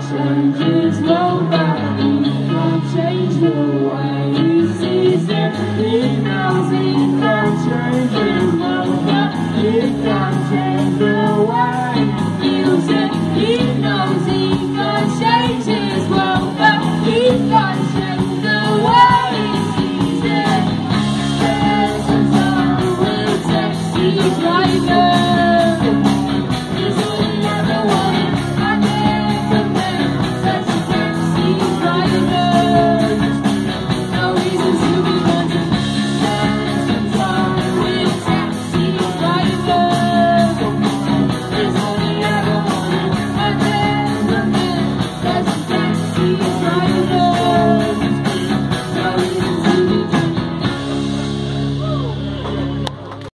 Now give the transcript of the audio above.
changes nobody, can't change the way he sees it. He knows else.